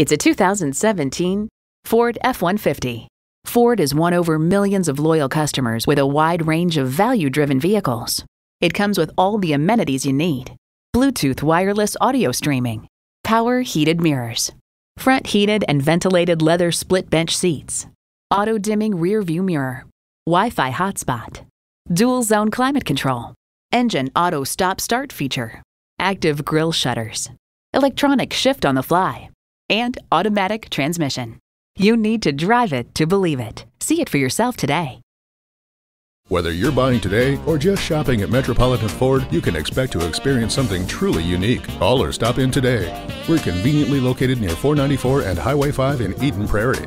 It's a 2017 Ford F-150. Ford has won over millions of loyal customers with a wide range of value-driven vehicles. It comes with all the amenities you need. Bluetooth wireless audio streaming, power heated mirrors, front heated and ventilated leather split bench seats, auto dimming rear view mirror, Wi Fi hotspot, dual zone climate control, engine auto stop start feature, active grille shutters, electronic shift on the fly, and automatic transmission. You need to drive it to believe it. See it for yourself today. Whether you're buying today or just shopping at Metropolitan Ford, you can expect to experience something truly unique. Call or stop in today. We're conveniently located near 494 and Highway 5 in Eden Prairie.